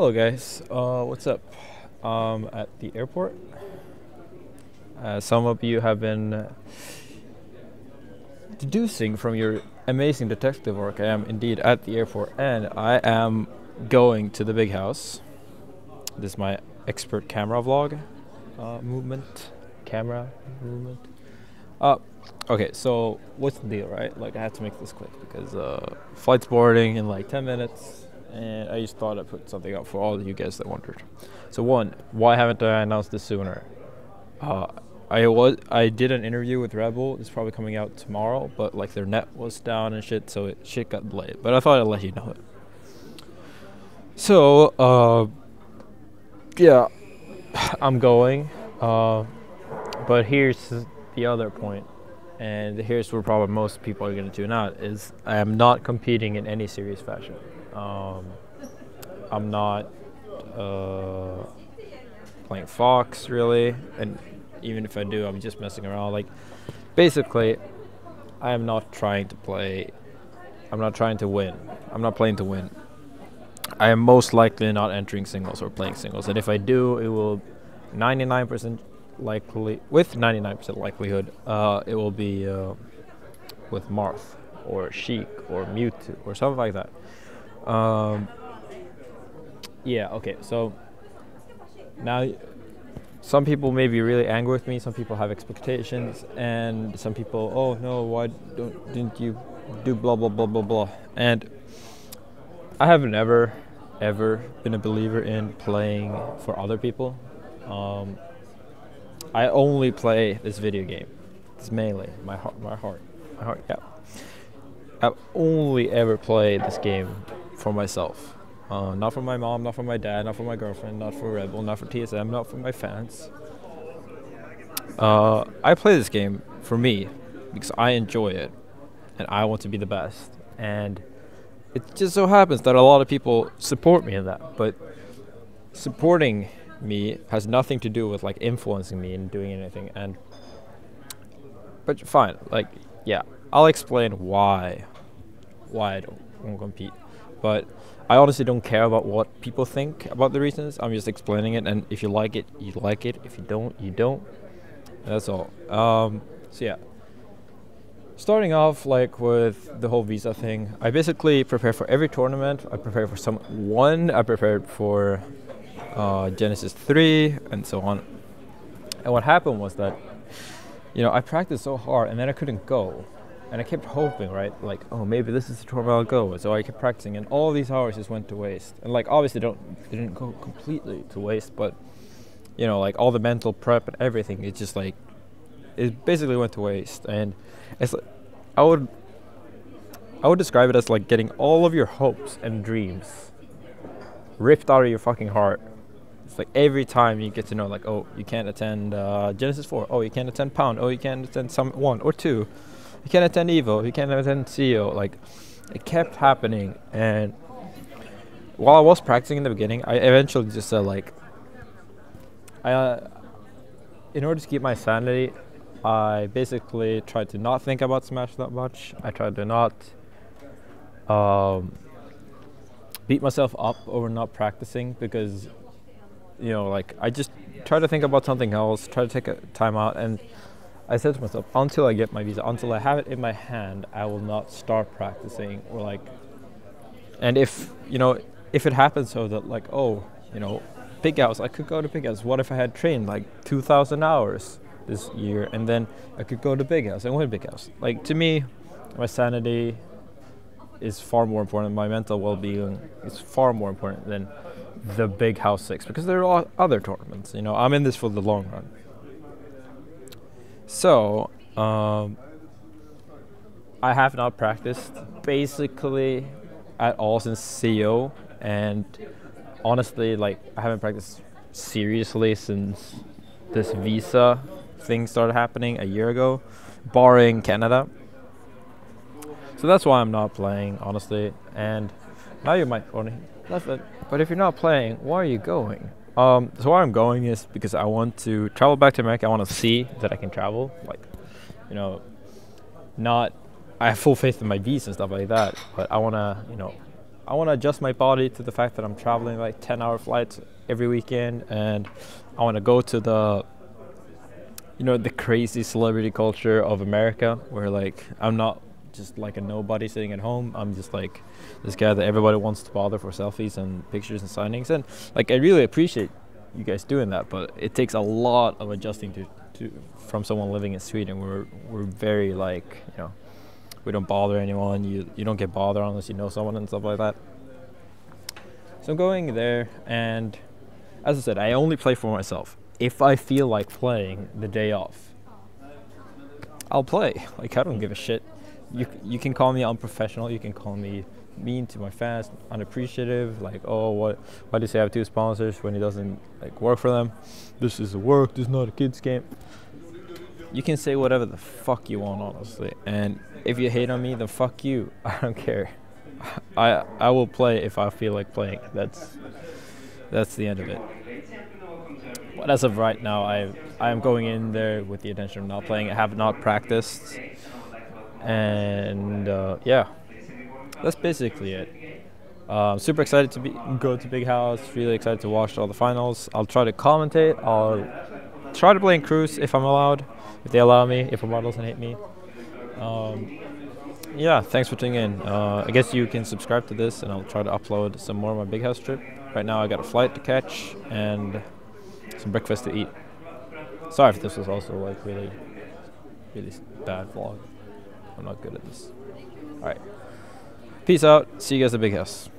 Hello, guys. Uh, what's up? Um, at the airport. Uh, some of you have been deducing from your amazing detective work. I am indeed at the airport, and I am going to the big house. This is my expert camera vlog uh, movement. Camera movement. Uh, okay, so what's the deal, right? Like, I have to make this quick because uh, flight's boarding in like 10 minutes, and I just thought I'd put something up for all of you guys that wondered. So, one, why haven't I announced this sooner? Uh, I was I did an interview with Red Bull. It's probably coming out tomorrow, but like their net was down and shit, so it shit got delayed. But I thought I'd let you know it. So, uh, yeah, I'm going. Uh, but here's the other point, and here's where probably most people are going to tune out: is I am not competing in any serious fashion. Um, I'm not uh, playing Fox really, and even if I do, I'm just messing around. Like, basically, I am not trying to play. I'm not trying to win. I'm not playing to win. I am most likely not entering singles or playing singles, and if I do, it will 99% likely with 99% likelihood uh, it will be uh, with Marth or Sheik or Mute or something like that. Um, yeah. Okay. So now some people may be really angry with me. Some people have expectations, and some people, oh no, why don't didn't you do blah blah blah blah blah? And I have never ever been a believer in playing for other people. Um, I only play this video game. It's mainly my heart, my heart, my heart. Yeah. I've only ever played this game for myself. Uh, not for my mom, not for my dad, not for my girlfriend, not for Red Bull, not for TSM, not for my fans. Uh, I play this game for me because I enjoy it and I want to be the best. And it just so happens that a lot of people support me in that. But supporting me has nothing to do with like influencing me and doing anything. And but fine, like yeah, I'll explain why why I don't won't compete. But I honestly don't care about what people think about the reasons. I'm just explaining it, and if you like it, you like it. If you don't, you don't. That's all. Um, so yeah. Starting off like with the whole visa thing, I basically prepare for every tournament. I prepare for Summit one. I prepared for uh, Genesis 3 and so on. And what happened was that, you know, I practiced so hard and then I couldn't go and I kept hoping, right? Like, oh, maybe this is the tournament I'll go. So I kept practicing, and all these hours just went to waste. And like, obviously, don't they didn't go completely to waste, but you know, like all the mental prep and everything, it just like it basically went to waste. And it's I would I would describe it as like getting all of your hopes and dreams ripped out of your fucking heart. It's like every time you get to know, like, oh, you can't attend uh, Genesis 4. Oh, you can't attend Pound. Oh, you can't attend Summit one or two you can't attend Evo, you can't attend CEO. Like, it kept happening. And while I was practicing in the beginning, I eventually just said, like, I, uh, in order to keep my sanity, I basically tried to not think about Smash that much. I tried to not um, beat myself up over not practicing because, you know, like I just try to think about something else, try to take a time out, and I said to myself, until I get my visa, until I have it in my hand, I will not start practicing or like. And if you know, if it happens so that like, oh, you know, big house, I could go to big house. What if I had trained like 2,000 hours this year, and then I could go to big house and win big house? Like to me, my sanity is far more important. My mental well-being is far more important than the big house six because there are other tournaments. You know, I'm in this for the long run. So, um, I have not practiced basically at all since CEO, and honestly, like I haven't practiced seriously since this visa thing started happening a year ago, barring Canada. So that's why I'm not playing, honestly. And now you might wonder, but if you're not playing, why are you going? Um, so where I'm going is because I want to travel back to America. I want to see that I can travel. Like, you know, not. I have full faith in my visa and stuff like that, but I want to, you know, I want to adjust my body to the fact that I'm traveling like 10 hour flights every weekend and I want to go to the you know the crazy celebrity culture of America where like I'm not just like a nobody sitting at home. I'm just like this guy that everybody wants to bother for selfies and pictures and signings and like I really appreciate you guys doing that, but it takes a lot of adjusting to, to from someone living in Sweden. We're we're very like you know we don't bother anyone. You you don't get bothered unless you know someone and stuff like that. So I'm going there, and as I said, I only play for myself. If I feel like playing the day off, I'll play. Like I don't give a shit. You you can call me unprofessional. You can call me mean to my fans, unappreciative. Like oh what why does he have two sponsors when he doesn't like work for them? This is a work. This is not a kids game. You can say whatever the fuck you want, honestly, and if you hate on me, then fuck you. I don't care. I I will play if I feel like playing. That's that's the end of it. But as of right now, I I am going in there with the intention of not playing. I have not practiced, and uh, yeah, that's basically it. Uh, super excited to be go to Big House. Really excited to watch all the finals. I'll try to commentate. I'll try to play in crews if I'm allowed, if they allow me. If Amar doesn't hate me. Um, yeah, thanks for tuning in. Uh, I guess you can subscribe to this, and I'll try to upload some more of my big house trip. Right now, I got a flight to catch and some breakfast to eat. Sorry if this was also like really, really bad vlog. I'm not good at this. All right, peace out. See you guys at the Big House.